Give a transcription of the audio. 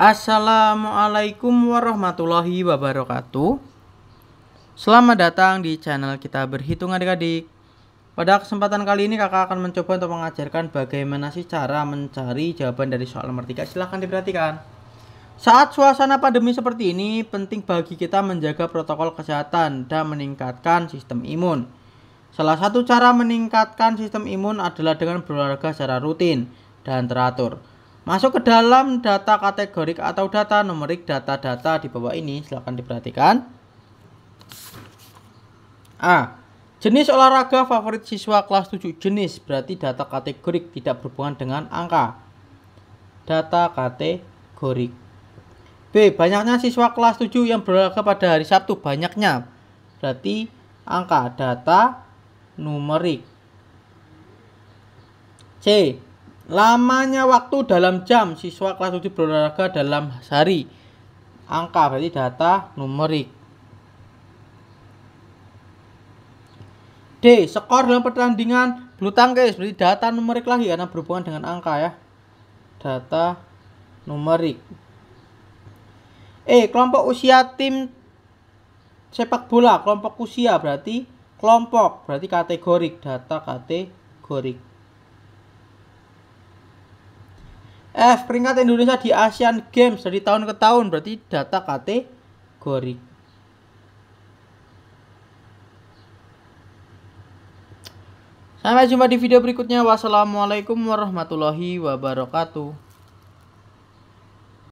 Assalamualaikum warahmatullahi wabarakatuh. Selamat datang di channel kita berhitung adik-adik. Pada kesempatan kali ini kakak akan mencoba untuk mengajarkan bagaimana sih cara mencari jawaban dari soal nomor 3 Silahkan diperhatikan. Saat suasana pandemi seperti ini penting bagi kita menjaga protokol kesehatan dan meningkatkan sistem imun. Salah satu cara meningkatkan sistem imun adalah dengan berolahraga secara rutin dan teratur Masuk ke dalam data kategorik atau data numerik data-data di bawah ini silahkan diperhatikan. A. Jenis olahraga favorit siswa kelas 7 jenis berarti data kategorik tidak berhubungan dengan angka. Data kategorik. B. Banyaknya siswa kelas 7 yang berolahraga pada hari Sabtu banyaknya berarti angka data numerik. C. Lamanya waktu dalam jam siswa kelas 7 berolahraga dalam sehari. Angka berarti data numerik. D. Skor dalam pertandingan bulu tangkis berarti data numerik lagi karena berhubungan dengan angka ya. Data numerik. E. Kelompok usia tim sepak bola. Kelompok usia berarti kelompok berarti kategorik. Data kategorik. F. Peringkat Indonesia di Asian Games dari tahun ke tahun berarti data kategori. Sampai jumpa di video berikutnya. Wassalamualaikum warahmatullahi wabarakatuh.